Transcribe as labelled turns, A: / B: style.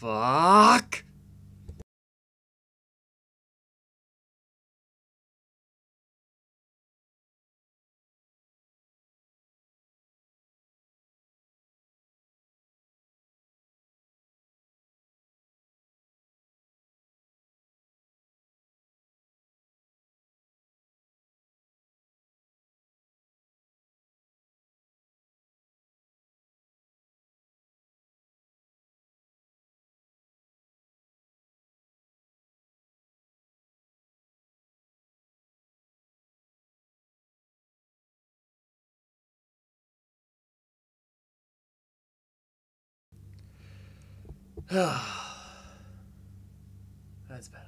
A: Fuck. That's better.